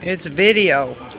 It's video. Video.